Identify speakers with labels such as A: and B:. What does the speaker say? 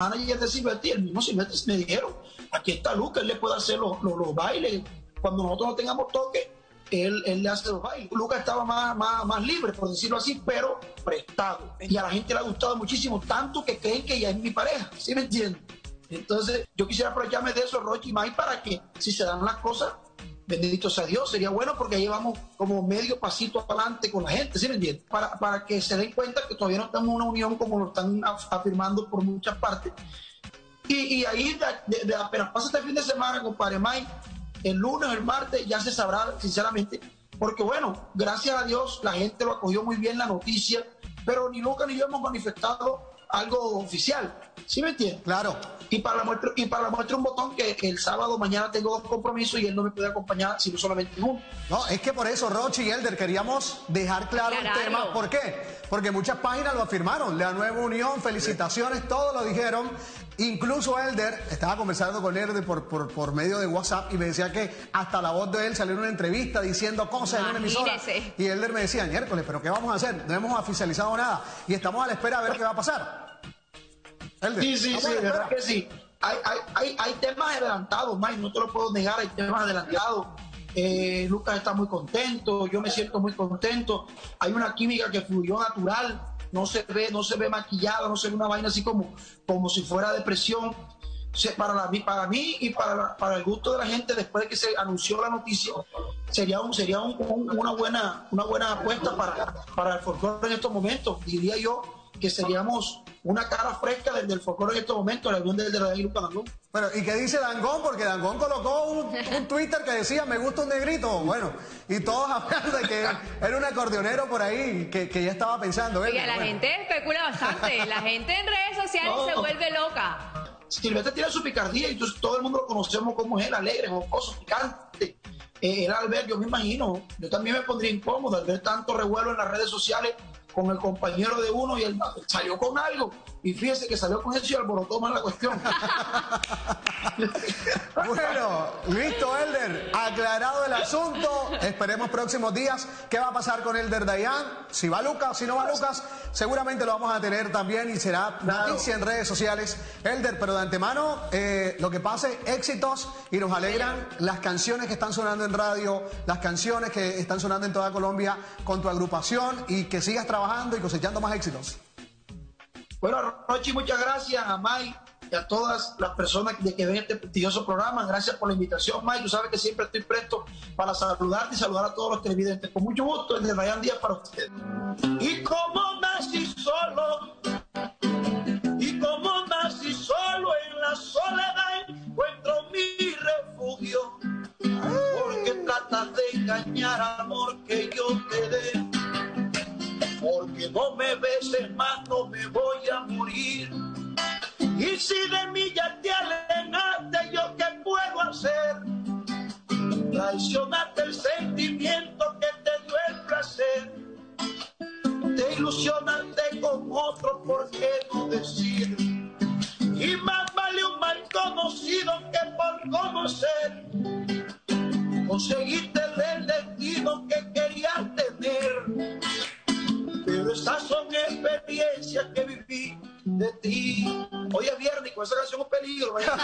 A: manager de Silvestre, el mismo Silvestre me dijeron, aquí está Lucas, él le puede hacer los, bailes, cuando nosotros no tengamos toque, él, él, le hace los bailes. Lucas estaba más, más, más, libre, por decirlo así, pero prestado. Y a la gente le ha gustado muchísimo, tanto que creen que ya es mi pareja, ¿sí me entienden? Entonces, yo quisiera aprovecharme de eso, Rochi May, para que si se dan las cosas, bendito sea Dios, sería bueno porque llevamos como medio pasito adelante con la gente, ¿sí me entiendes? Para, para que se den cuenta que todavía no estamos en una unión como lo están afirmando por muchas partes. Y, ahí, de, apenas pasa este fin de semana, compadre May, el lunes el martes ya se sabrá, sinceramente, porque bueno, gracias a Dios la gente lo acogió muy bien la noticia, pero ni Lucas ni yo hemos manifestado algo oficial, ¿sí me entiendes?
B: Claro.
A: Y para la muestra, y para la muestra un botón que, el sábado mañana tengo dos compromisos y él no me puede acompañar sino solamente uno.
B: No, es que por eso Rochi y Elder queríamos dejar claro el tema. ¿Por qué? Porque muchas páginas lo afirmaron. La nueva unión, felicitaciones, todos lo dijeron. Incluso Elder, estaba conversando con Elder por, por, por, medio de WhatsApp y me decía que hasta la voz de él salió en una entrevista diciendo cosas en una emisora. Y Elder me decía, miércoles, ¿pero qué vamos a hacer? No hemos oficializado nada y estamos a la espera a ver qué va a pasar.
A: Elder, sí, sí, sí, de verdad que sí. Hay, hay, hay, hay temas adelantados, Mike, no te lo puedo negar, hay temas adelantados. Eh, Lucas está muy contento, yo me siento muy contento. Hay una química que fluyó natural, no se ve, no se ve maquillada, no se ve una vaina así como, como si fuera depresión. Para, la, para mí y para, para el gusto de la gente, después de que se anunció la noticia, sería, un, sería un, un, una, buena, una buena apuesta para, para el folclore en estos momentos. Diría yo que seríamos una cara fresca del, del folclore en estos momentos, unión del de Lucas Dangón.
B: Bueno, ¿y qué dice Dangón? Porque Dangón colocó un, un, Twitter que decía, me gusta un negrito. Bueno, y todos hablan de que era un acordeonero por ahí, que, que ya estaba pensando.
C: Y a la
B: bueno.
C: gente especula bastante. La gente en redes sociales no. se vuelve loca.
A: Silvestre tiene su picardía y entonces todo el mundo lo conocemos como es él, alegre, jocoso, picante. Eh, era al ver, yo me imagino, yo también me pondría incómodo al ver tanto revuelo en las redes sociales con el compañero de uno y él salió con algo. Y fíjese que salió con eso y alborotó más la cuestión.
B: bueno, listo, Elder. Aclarado el asunto. Esperemos próximos días qué va a pasar con Elder Dayan. Si va Lucas, si no va Lucas, seguramente lo vamos a tener también y será noticia en redes sociales. Elder, pero de antemano, eh, lo que pase, éxitos y nos alegran las canciones que están sonando en radio, las canciones que están sonando en toda Colombia con tu agrupación y que sigas trabajando y cosechando más éxitos.
A: Bueno, Rochi, muchas gracias a May y a todas las personas que ven este prestigioso programa. Gracias por la invitación, May. Tú sabes que siempre estoy presto para saludarte y saludar a todos los televidentes. Con mucho gusto, desde Ryan Díaz para ustedes. Y como nací solo, y como nací solo en la soledad, encuentro mi refugio. Porque tratas de engañar amor que yo te dé porque no me beses más, Y si de mí ya te alejaste, ¿yo qué puedo hacer? Traicionaste el sentimiento que te dio el placer. Te ilusionaste con otro, ¿por qué no decir? Y más vale un mal conocido que por conocer. Conseguiste el destino que querías tener pero esas son experiencias que viví de ti. Hoy es viernes y con esa canción es peligro.
C: Oiga.